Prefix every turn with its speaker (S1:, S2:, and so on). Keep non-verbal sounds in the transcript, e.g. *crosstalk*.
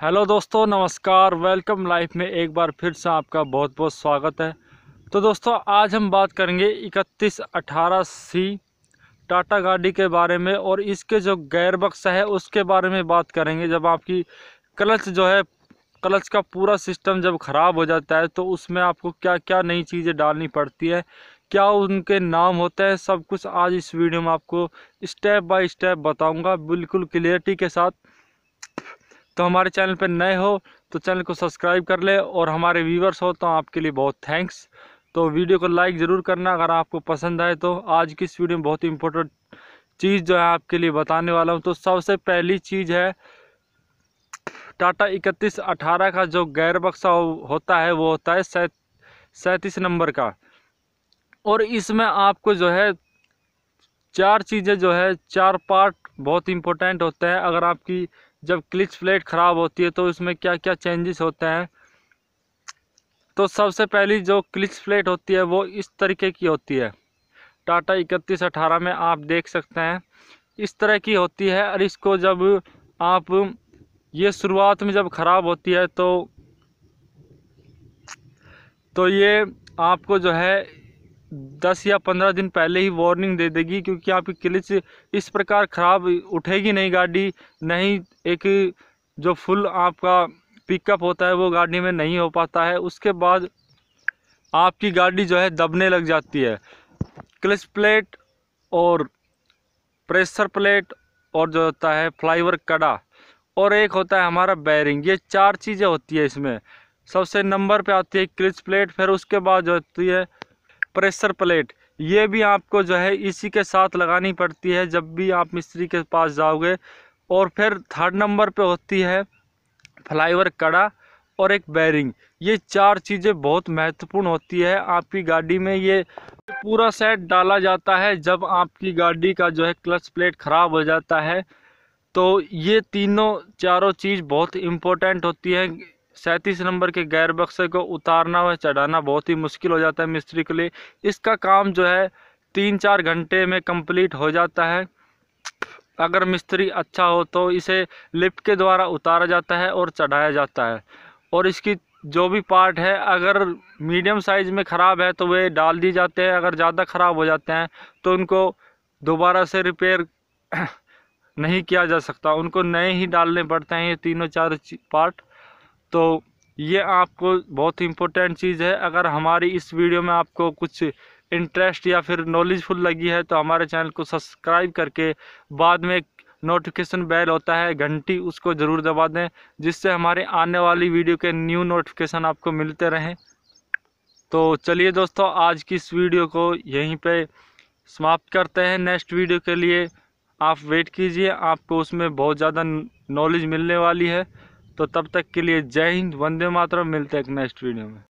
S1: Hello दोस्तों, नमस्कार। Welcome life में एक बार फिर से आपका बहुत बहुत स्वागत है। तो दोस्तों, आज हम बात करेंगे इकतीस अठारह सी टाटा गाड़ी के बारे में और इसके जो गैर बक्सा है, उसके बारे में बात करेंगे। जब आपकी क्लच जो है क्लच का पूरा सिस्टम जब ख़राब हो जाता है तो उसमें आपको क्या क्या नई चीज़ें डालनी पड़ती है, क्या उनके नाम होते हैं, सब कुछ आज इस वीडियो में आपको स्टेप बाय स्टेप बताऊँगा। बिल्कुल क्लियरिटी के साथ तो हमारे चैनल पर नए हो तो चैनल को सब्सक्राइब कर ले और हमारे व्यूवर्स हो तो आपके लिए बहुत थैंक्स। तो वीडियो को लाइक ज़रूर करना अगर आपको पसंद आए तो। आज की इस वीडियो में बहुत ही इंपॉर्टेंट चीज़ जो है आपके लिए बताने वाला हूँ। तो सबसे पहली चीज़ है, टाटा इकतीस अठारह का जो गैर बक्सा होता है वो होता है सैंतीस नंबर का। और इसमें आपको जो है चार चीज़ें जो है, चार पार्ट बहुत इम्पोर्टेंट होते हैं। अगर आपकी जब क्लिच प्लेट ख़राब होती है तो इसमें क्या क्या चेंजेस होते हैं? तो सबसे पहली जो क्लिच प्लेट होती है, वो इस तरीके की होती है। टाटा इकतीस अठारह में आप देख सकते हैं। इस तरह की होती है और इसको जब आप, ये शुरुआत में जब ख़राब होती है तो तो ये आपको जो है दस या पंद्रह दिन पहले ही वार्निंग दे देगी, क्योंकि आपकी क्लिच इस प्रकार ख़राब उठेगी नहीं गाड़ी, नहीं एक जो फुल आपका पिकअप होता है वो गाड़ी में नहीं हो पाता है। उसके बाद आपकी गाड़ी जो है दबने लग जाती है। क्लिच प्लेट और प्रेशर प्लेट और जो होता है फ्लाईवर कड़ा और एक होता है हमारा बैरिंग ये चार चीज़ें होती है इसमें। सबसे नंबर पे आती है क्लिच प्लेट, फिर उसके बाद जो होती है प्रेशर प्लेट। ये भी आपको जो है इसी के साथ लगानी पड़ती है जब भी आप मिस्त्री के पास जाओगे। और फिर थर्ड नंबर पे होती है फ्लाईवर कड़ा और एक बैरिंग ये चार चीज़ें बहुत महत्वपूर्ण होती है। आपकी गाड़ी में ये पूरा सेट डाला जाता है जब आपकी गाड़ी का जो है क्लच प्लेट ख़राब हो जाता है। तो ये तीनों, चारों चीज़ बहुत इम्पोर्टेंट होती है। सैंतीस नंबर के गैर बक्से को उतारना व चढ़ाना बहुत ही मुश्किल हो जाता है मिस्त्री के लिए। इसका काम जो है, तीन चार घंटे में कंप्लीट हो जाता है। अगर मिस्त्री अच्छा हो तो इसे लिफ्ट के द्वारा उतारा जाता है और चढ़ाया जाता है। और इसकी जो भी पार्ट है, अगर मीडियम साइज़ में ख़राब है तो वे डाल दी जाते हैं। अगर ज़्यादा ख़राब हो जाते हैं तो उनको दोबारा से रिपेयर *clears throat* नहीं किया जा सकता। उनको नए ही डालने पड़ते हैं ये तीनों चार पार्ट। तो ये आपको बहुत ही इम्पोर्टेंट चीज़ है। अगर हमारी इस वीडियो में आपको कुछ इंटरेस्ट या फिर नॉलेजफुल लगी है तो हमारे चैनल को सब्सक्राइब करके बाद में नोटिफिकेशन बेल होता है, घंटी उसको ज़रूर दबा दें, जिससे हमारे आने वाली वीडियो के न्यू नोटिफिकेशन आपको मिलते रहें। तो चलिए दोस्तों, आज की इस वीडियो को यहीं पे समाप्त करते हैं। नेक्स्ट वीडियो के लिए आप वेट कीजिए, आपको उसमें बहुत ज़्यादा नॉलेज मिलने वाली है। तो तब तक के लिए जय हिंद वंदे मातरम मिलते हैं नेक्स्ट वीडियो में।